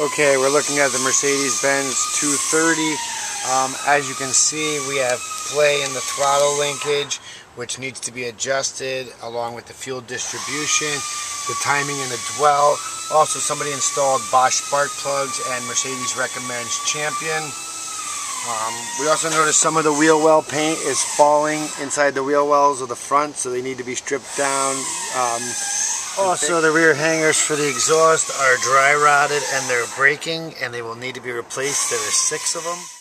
Okay, we're looking at the Mercedes-Benz 230. Um, as you can see, we have play in the throttle linkage, which needs to be adjusted along with the fuel distribution, the timing and the dwell. Also, somebody installed Bosch spark plugs and Mercedes recommends Champion. Um, we also noticed some of the wheel well paint is falling inside the wheel wells of the front, so they need to be stripped down. Um, Oh, also, the rear hangers for the exhaust are dry rotted and they're breaking and they will need to be replaced. There are six of them.